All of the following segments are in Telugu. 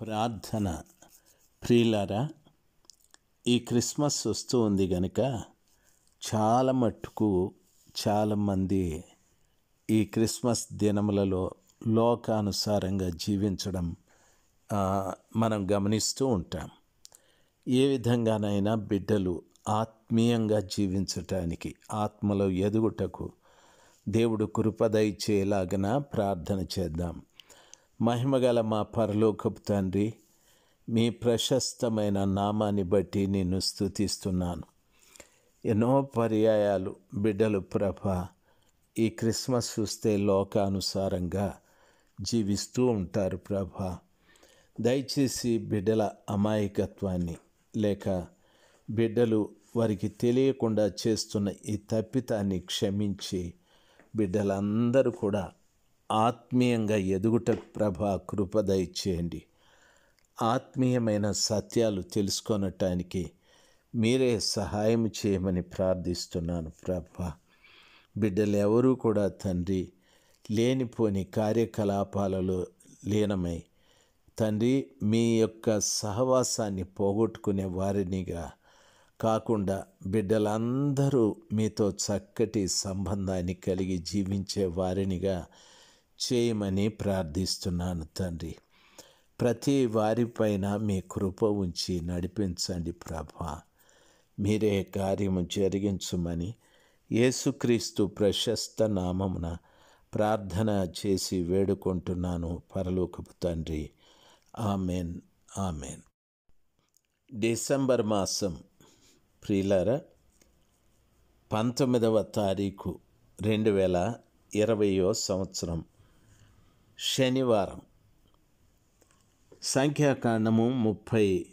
ప్రార్థన. ప్రియులారా ఈ క్రిస్మస్ వస్తూ ఉంది గనుక చాలా మట్టుకు చాలామంది ఈ క్రిస్మస్ దినములలో లోకానుసారంగా జీవించడం మనం గమనిస్తూ ఉంటాం. ఏ విధంగానైనా బిడ్డలు ఆత్మీయంగా జీవించటానికి ఆత్మలో ఎదుగుటకు దేవుడు కృపదయచేలాగన ప్రార్థన చేద్దాం. మహిమగల మా పరలోకపు తండ్రి మీ ప్రశస్తమైన నామాన్ని బట్టి నిన్ను స్థుతిస్తున్నాను ఎన్నో పర్యాయాలు బిడ్డలు ప్రభ ఈ క్రిస్మస్ చూస్తే లోకానుసారంగా జీవిస్తూ ఉంటారు ప్రభ. దయచేసి బిడ్డల అమాయకత్వాన్ని లేక బిడ్డలు వారికి తెలియకుండా చేస్తున్న ఈ తప్పితాన్ని క్షమించి బిడ్డలందరూ కూడా ఆత్మీయంగా ఎదుగుట ప్రభ కృప దయచేయండి. ఆత్మీయమైన సత్యాలు తెలుసుకొనటానికి మీరే సహాయం చేయమని ప్రార్థిస్తున్నాను ప్రభ. బిడ్డలు ఎవరూ కూడా తండ్రి లేనిపోని కార్యకలాపాలలో లీనమై తండ్రి మీ యొక్క సహవాసాన్ని పోగొట్టుకునే వారినిగా కాకుండా బిడ్డలందరూ మీతో చక్కటి సంబంధాన్ని కలిగి జీవించే వారినిగా చేయమని ప్రార్థిస్తున్నాను తండ్రి. ప్రతి వారిపైన మీ కృప ఉంచి నడిపించండి ప్రభా. మీరే కార్యము జరిగించమని యేసుక్రీస్తు ప్రశస్త నామమున ప్రార్థన చేసి వేడుకుంటున్నాను పరలోకపు తండ్రి. Amen amen. డిసెంబర్ మాసం ప్రియులారా పంతొమ్మిదవ తారీఖు రెండు వేల ఇరవయో సంవత్సరం. శనివారం. సంఖ్యాకాండము ముప్పై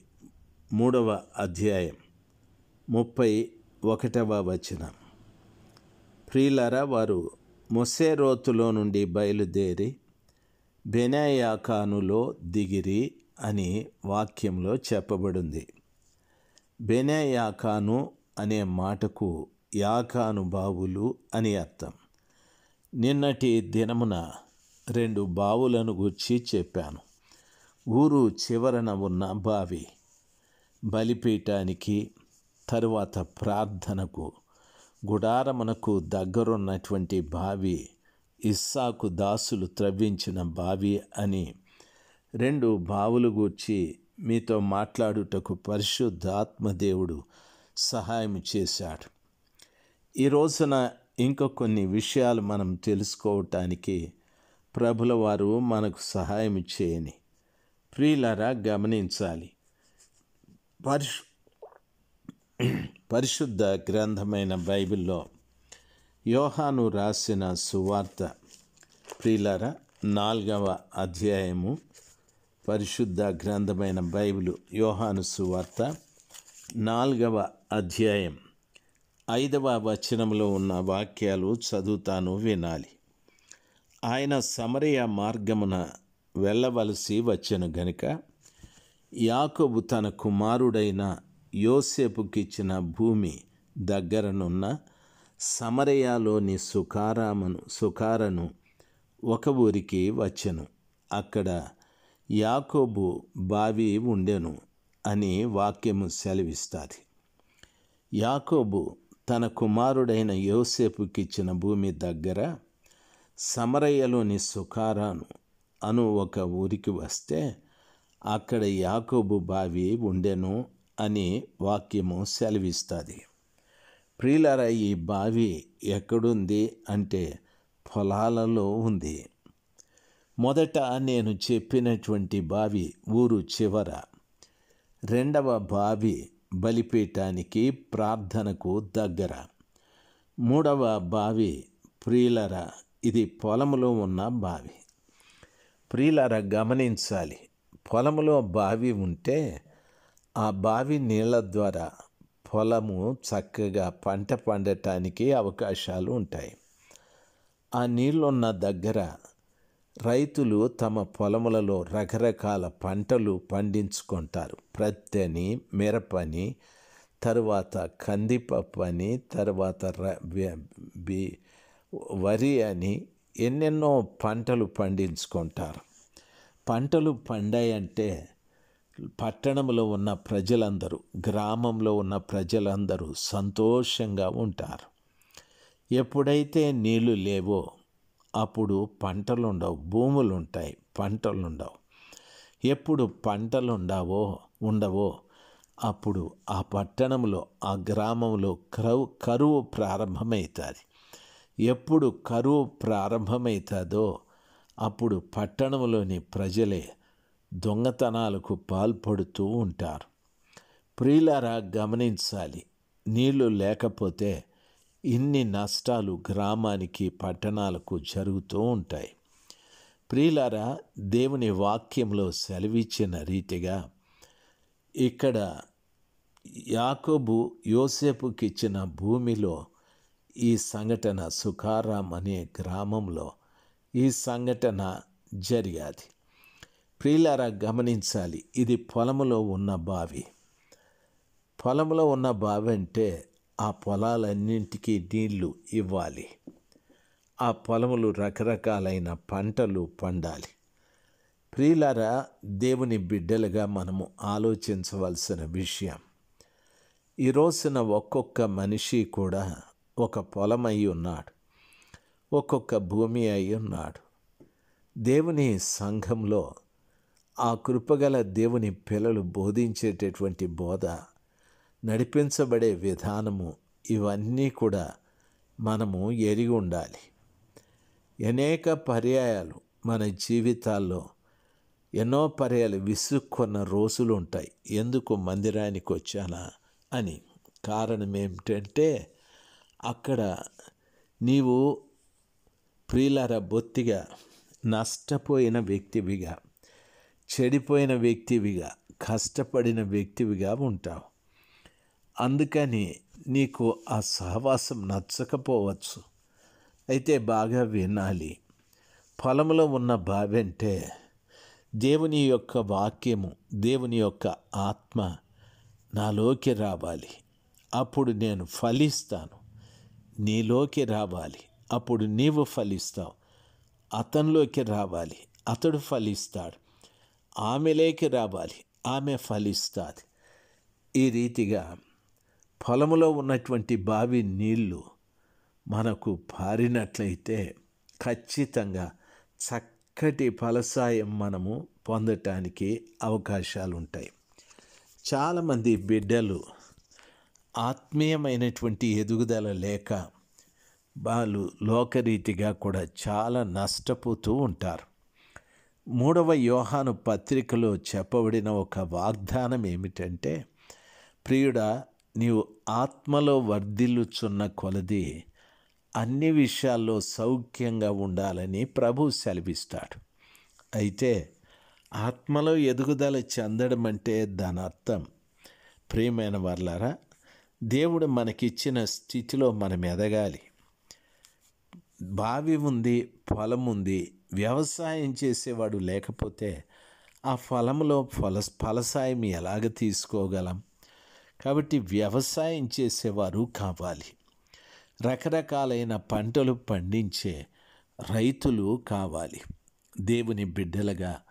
మూడవ అధ్యాయం ముప్పై ఒకటవ వచనం. ప్రియులారా వారు మొసేరోతులో నుండి బయలుదేరి బెనాయాకానులో దిగిరి అని వాక్యంలో చెప్పబడింది. బెనాయాకాను అనే మాటకు యాకాను బావులు అని అర్థం. నిన్నటి దినమున రెండు బావులను గూర్చి చెప్పాను. ఊరు చివరన ఉన్న బావి బలిపీఠానికి తరువాత ప్రార్థనకు గుడారమునకు దగ్గరున్నటువంటి బావి ఇస్సాకు దాసులు త్రవ్వించిన బావి అని రెండు బావులు గూర్చి మీతో మాట్లాడుటకు పరిశుద్ధాత్మదేవుడు సహాయం చేశాడు. ఈ రోజున ఇంకా కొన్ని విషయాలు మనం తెలుసుకోవటానికి ప్రభుల వారు మనకు సహాయం చేయని. ప్రియులరా గమనించాలి. పరిశు పరిశుద్ధ గ్రంథమైన బైబిల్లో యోహాను రాసిన సువార్త. ప్రియులర నాలుగవ అధ్యాయము పరిశుద్ధ గ్రంథమైన బైబిలు యోహాను సువార్త నాలుగవ అధ్యాయం. ఐదవ వచనంలో ఉన్న వాక్యాలు చదువుతాను వినాలి. ఆయన సమరయ మార్గమున వెళ్ళవలసి వచ్చెను గనుక యాకోబు తన కుమారుడైన యోసేపుకిచ్చిన భూమి దగ్గరనున్న సమరయాలోని సుకారామను సుఖారను ఒక ఊరికి వచ్చెను. అక్కడ యాకోబు బావి ఉండెను అని వాక్యము సెలవిస్తుంది. యాకోబు తన కుమారుడైన యోసేపుకిచ్చిన భూమి దగ్గర సమరయ్యలోని సుఖారాను అను ఒక ఊరికి వస్తే అక్కడ యాకోబు బావి ఉండెను అని వాక్యము సెలవిస్తుంది. ప్రియులర ఈ బావి ఎక్కడుంది అంటే పొలాలలో ఉంది. మొదట నేను చెప్పినటువంటి బావి ఊరు చివర. రెండవ బావి బలిపీఠానికి ప్రార్థనకు దగ్గర. మూడవ బావి ప్రియులర ఇది పొలములో ఉన్న బావి. ప్రియులర గమనించాలి. పొలములో బావి ఉంటే ఆ బావి నీళ్ళ ద్వారా పొలము చక్కగా పంట పండటానికి అవకాశాలు ఉంటాయి. ఆ నీళ్ళున్న దగ్గర రైతులు తమ పొలములలో రకరకాల పంటలు పండించుకుంటారు. ప్రత్తని మిరపని తరువాత కందిపప్పు అని తర్వాత ర- బి- వరి అని ఎన్నెన్నో పంటలు పండించుకుంటారు. పంటలు పండాయంటే పట్టణంలో ఉన్న ప్రజలందరూ గ్రామంలో ఉన్న ప్రజలందరూ సంతోషంగా ఉంటారు. ఎప్పుడైతే నీళ్ళు లేవో అప్పుడు పంటలు ఉండవు భూములు ఉంటాయి పంటలు ఉండవు ఎప్పుడు పంటలు ఉండవో ఉండవో అప్పుడు ఆ పట్టణంలో ఆ గ్రామంలో కరువు కరువు ప్రారంభమవుతుంది. ఎప్పుడు కరువు ప్రారంభమవుతుందో అప్పుడు పట్టణంలోని ప్రజలే దొంగతనాలకు పాల్పడుతూ ఉంటారు. ప్రియులారా గమనించాలి. నీళ్ళు లేకపోతే ఇన్ని నష్టాలు గ్రామానికి పట్టణాలకు జరుగుతూ ఉంటాయి. ప్రియులారా దేవుని వాక్యంలో సెలవిచ్చిన రీతిగా ఇక్కడ యాకోబు యోసేపుకిచ్చిన భూమిలో ఈ సంఘటన సుఖారాం అనే గ్రామంలో ఈ సంఘటన జరిగాది. ప్రియులారా గమనించాలి ఇది పొలములో ఉన్న బావి. పొలంలో ఉన్న బావి అంటే ఆ పొలాలన్నింటికీ నీళ్ళు ఇవ్వాలి. ఆ పొలములు రకరకాలైన పంటలు పండాలి. ప్రియులారా దేవుని బిడ్డలుగా మనము ఆలోచించవలసిన విషయం ఈ రోజున ఒక్కొక్క మనిషి కూడా ఒక పొలం అయి ఉన్నాడు. ఒక్కొక్క భూమి అయి ఉన్నాడు. దేవుని సంఘంలో ఆ కృపగల దేవుని పిల్లలు బోధించేటటువంటి బోధ నడిపించబడే విధానము ఇవన్నీ కూడా మనము ఎరిగి ఉండాలి. అనేక పర్యాయాలు మన జీవితాల్లో ఎన్నో పర్యాలు విసుక్కున్న రోజులు ఉంటాయి. ఎందుకు మందిరానికి వచ్చానా అని. కారణం ఏమిటంటే అక్కడ నీవు ప్రియులార బొత్తిగా నష్టపోయిన వ్యక్తివిగా చెడిపోయిన వ్యక్తివిగా కష్టపడిన వ్యక్తివిగా ఉంటావు. అందుకని నీకు ఆ సహవాసం నచ్చకపోవచ్చు. అయితే బాగా వినాలి. పొలంలో ఉన్న బావి దేవుని యొక్క వాక్యము దేవుని యొక్క ఆత్మ నాలోకి రావాలి. అప్పుడు నేను ఫలిస్తాను. నీలోకి రావాలి. అప్పుడు నీవు ఫలిస్తావు. అతనిలోకి రావాలి. అతడు ఫలిస్తాడు. ఆమెలోకి రావాలి. ఆమె ఫలిస్తుంది. ఈ రీతిగా పొలములో ఉన్నటువంటి బావి నీళ్ళు మనకు పారినట్లయితే ఖచ్చితంగా చక్కటి ఫలసాయం మనము పొందటానికి అవకాశాలు ఉంటాయి చాలామంది బిడ్డలు ఆత్మీయమైనటువంటి ఎదుగుదల లేక వాళ్ళు లోకరీతిగా కూడా చాలా నష్టపోతూ ఉంటారు. మూడవ యోహాను పత్రికలో చెప్పబడిన ఒక వాగ్దానం ఏమిటంటే ప్రియుడా నీవు ఆత్మలో వర్ధిల్లుచున్న కొలది అన్ని విషయాల్లో సౌఖ్యంగా ఉండాలని ప్రభు సెలవిస్తాడు. అయితే ఆత్మలో ఎదుగుదల చెందడం అంటే దాని అర్థం ప్రియమైన వర్లారా దేవుడు మనకిచ్చిన స్థితిలో మనం ఎదగాలి. బావి ఉంది పొలం ఉంది వ్యవసాయం చేసేవాడు లేకపోతే ఆ ఫలంలో ఫల ఫలసాయం ఎలాగ తీసుకోగలం? కాబట్టి వ్యవసాయం చేసేవారు కావాలి. రకరకాలైన పంటలు పండించే రైతులు కావాలి. దేవుని బిడ్డలుగా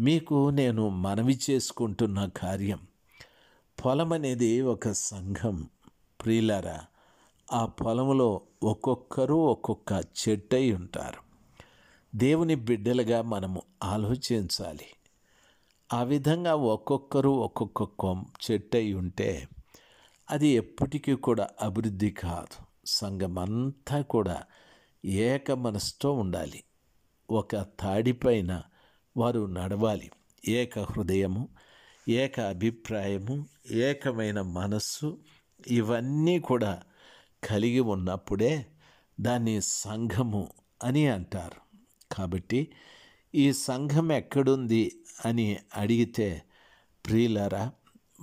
మీకు నేను మనవి చేసుకుంటున్న కార్యం పొలం అనేది ఒక సంఘం. ప్రియులరా ఆ పొలంలో ఒక్కొక్కరు ఒక్కొక్క చెట్టై ఉంటారు. దేవుని బిడ్డలుగా మనము ఆలోచించాలి. ఆ విధంగా ఒక్కొక్కరు ఒక్కొక్క కొం చెట్టై ఉంటే అది ఎప్పటికీ కూడా అభివృద్ధి కాదు. సంఘం అంతా కూడా ఏక మనసుతో ఉండాలి. ఒక తాడిపైన వారు నడవాలి. ఏక హృదయము ఏక అభిప్రాయము ఏకమైన మనస్సు ఇవన్నీ కూడా కలిగి ఉన్నప్పుడే దాన్ని సంఘము అని అంటారు. కాబట్టి ఈ సంఘం ఎక్కడుంది అని అడిగితే ప్రియులరా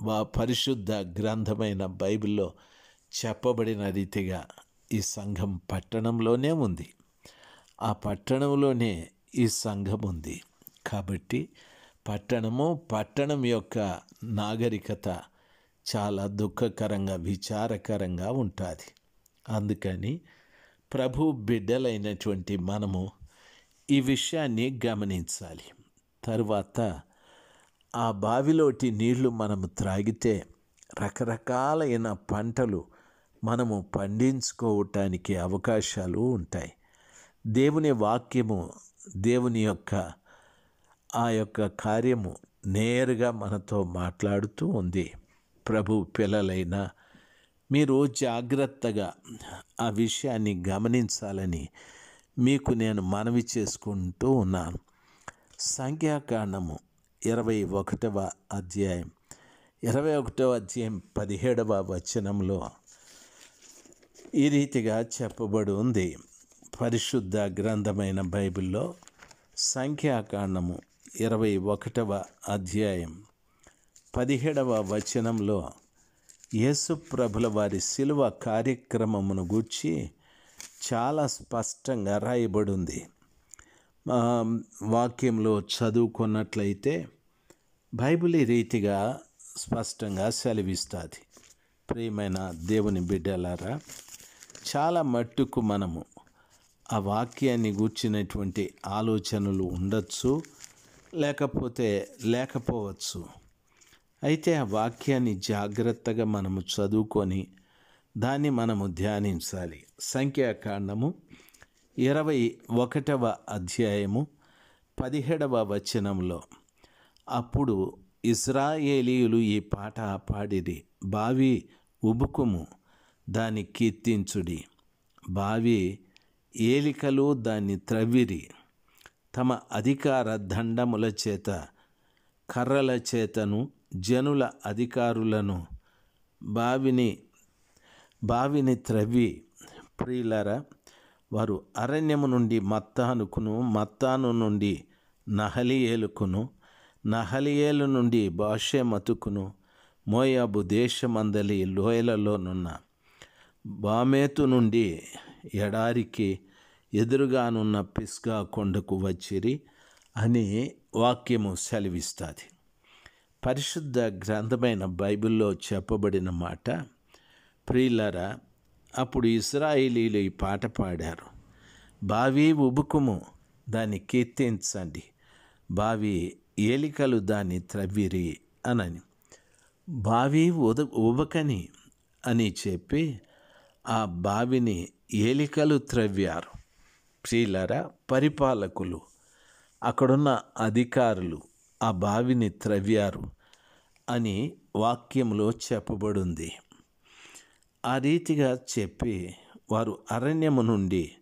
వా పరిశుద్ధ గ్రంథమైన బైబిల్లో చెప్పబడిన రీతిగా ఈ సంఘం పట్టణంలోనే ఉంది. ఆ పట్టణంలోనే ఈ సంఘం ఉంది. కాబట్టి పట్టణము పట్టణం యొక్క నాగరికత చాలా దుఃఖకరంగా విచారకరంగా ఉంటుంది. అందుకని ప్రభు బిడ్డలైనటువంటి మనము ఈ విషయాన్ని గమనించాలి. తరువాత ఆ బావిలోటి నీళ్ళు మనము త్రాగితే రకరకాలైన పంటలు మనము పండించుకోవటానికి అవకాశాలు ఉంటాయి. దేవుని వాక్యము దేవుని యొక్క ఆ యొక్క కార్యము నేరుగా మనతో మాట్లాడుతూ ఉంది. ప్రభు పిల్లలైన మీరు జాగ్రత్తగా ఆ విషయాన్ని గమనించాలని మీకు నేను మనవి చేసుకుంటూ ఉన్నాను. సంఖ్యాకాండము ఇరవై ఒకటవ అధ్యాయం ఇరవై ఒకటవ అధ్యాయం పదిహేడవ వచనంలో ఈ రీతిగా చెప్పబడి ఉంది. పరిశుద్ధ గ్రంథమైన బైబిల్లో సంఖ్యాకాండము ఇరవై ఒకటవ అధ్యాయం. పదిహేడవ వచనంలో యేసు ప్రభుల వారి శిలువ కార్యక్రమమును గూర్చి చాలా స్పష్టంగా రాయబడి ఉంది వాక్యంలో చదువుకున్నట్లయితే బైబిల్ రీతిగా స్పష్టంగా సెలవిస్తుంది. ప్రియమైన దేవుని బిడ్డలారా చాలా మట్టుకు మనము ఆ వాక్యాన్ని గూర్చినటువంటి ఆలోచనలు ఉండొచ్చు లేకపోతే లేకపోవచ్చు. అయితే ఆ వాక్యాన్ని జాగ్రత్తగా మనము చదువుకొని దాన్ని మనము ధ్యానించాలి. సంఖ్యాకాండము ఇరవై ఒకటవ అధ్యాయము పదిహేడవ వచనంలో అప్పుడు ఇస్రాయేలీయులు ఈ పాట పాడిరి. బావి ఉబుకుము దాన్ని కీర్తించుడి. బావి ఏలికలు దాన్ని త్రవ్విరి. తమ అధికార దండముల చేత కర్రల చేతను జనుల అధికారులను బావిని బావిని త్రవ్వి ప్రియులర వారు అరణ్యము నుండి మత్తానుకును మత్తాను నుండి నహలియేలుకును నహలియేలు నుండి బాషెమతుకును మోయాబు దేశమందలి లోయలలోనున్న బామేతు నుండి ఎడారికి ఎదురుగానున్న పిస్గా కొండకు వచ్చిరి అని వాక్యము సెలవిస్తుంది. పరిశుద్ధ గ్రంథమైన బైబిల్లో చెప్పబడిన మాట ప్రియులరా అప్పుడు ఇస్రాయిలీలు ఈ పాట పాడారు. బావి ఉబుకుము దాన్ని కీర్తించండి. బావి ఏలికలు దాన్ని త్రవ్విరి అనని. బావి ఉద ఉబకని అని చెప్పి ఆ బావిని ఏలికలు త్రవ్వారు. ప్రియులరా పరిపాలకులు అక్కడున్న అధికారులు ఆ బావిని త్రవ్వారు అని వాక్యంలో చెప్పబడింది. ఆ రీతిగా చెప్పి వారు అరణ్యము నుండి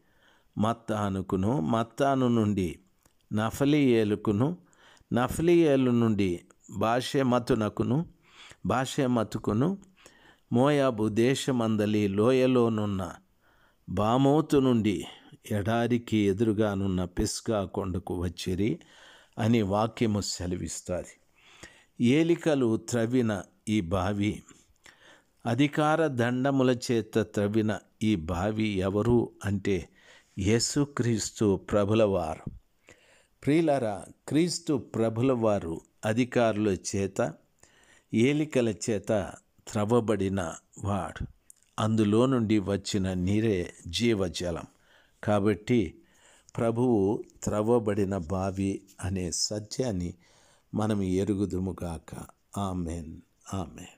మత్తానుకును మత్తాను నుండి నఫలియేలుకును నఫలియేలు నుండి భాషెమతునకును భాషెమతుకును మోయాబు దేశమందలి లోయలోనున్న బామోతు నుండి ఎడారికి ఎదురుగానున్న పిస్గా కొండకు వచ్చిరి అని వాక్యము సెలవిస్తుంది. ఏలికలు త్రవ్విన ఈ బావి అధికార దండముల చేత త్రవ్విన ఈ బావి ఎవరు అంటే యేసుక్రీస్తు ప్రభులవారు. ప్రియులరా క్రీస్తు ప్రభులవారు అధికారుల చేత ఏలికల చేత త్రవ్వబడిన వాడు. అందులో నుండి వచ్చిన నీరే జీవజలం. కాబట్టి ప్రభువు త్రవ్వబడిన బావి అనే సత్యాన్ని మనం ఎరుగుదుముగాక ఆమెన్. ఆమెన్.